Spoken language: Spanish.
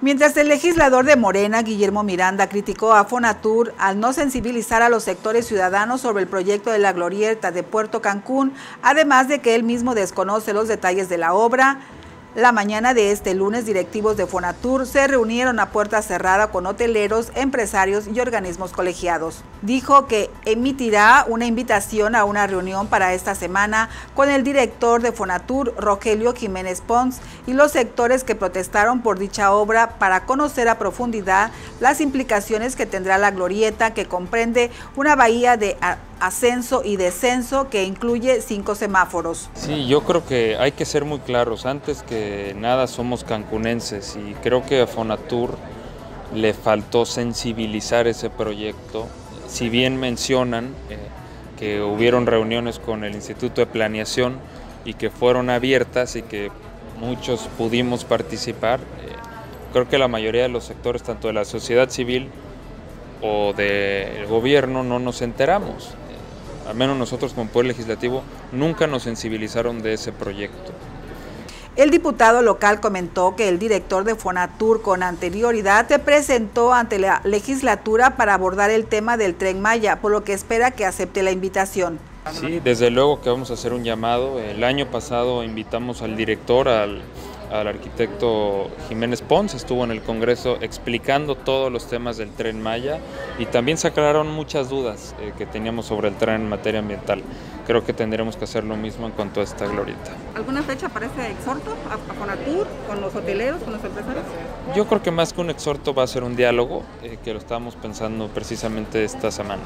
Mientras el legislador de Morena, Guillermo Miranda, criticó a Fonatur al no sensibilizar a los sectores ciudadanos sobre el proyecto de la glorieta de Puerto Cancún, además de que él mismo desconoce los detalles de la obra, la mañana de este lunes, directivos de Fonatur se reunieron a puerta cerrada con hoteleros, empresarios y organismos colegiados. Dijo que emitirá una invitación a una reunión para esta semana con el director de Fonatur, Rogelio Jiménez Pons, y los sectores que protestaron por dicha obra para conocer a profundidad las implicaciones que tendrá la glorieta que comprende una bahía de ascenso y descenso que incluye cinco semáforos. Sí, yo creo que hay que ser muy claros. Antes que nada somos cancunenses y creo que a Fonatur le faltó sensibilizar ese proyecto. Si bien mencionan eh, que hubieron reuniones con el Instituto de Planeación y que fueron abiertas y que muchos pudimos participar, eh, creo que la mayoría de los sectores, tanto de la sociedad civil o del gobierno, no nos enteramos al menos nosotros como Poder Legislativo, nunca nos sensibilizaron de ese proyecto. El diputado local comentó que el director de Fonatur con anterioridad se presentó ante la legislatura para abordar el tema del tren Maya, por lo que espera que acepte la invitación. Sí, desde luego que vamos a hacer un llamado. El año pasado invitamos al director, al al arquitecto Jiménez Pons, estuvo en el Congreso explicando todos los temas del tren Maya y también se aclararon muchas dudas eh, que teníamos sobre el tren en materia ambiental. Creo que tendremos que hacer lo mismo en cuanto a esta glorieta. ¿Alguna fecha para este exhorto a, Fonatur, con los hoteleros, con los empresarios? Yo creo que más que un exhorto va a ser un diálogo, eh, que lo estamos pensando precisamente esta semana.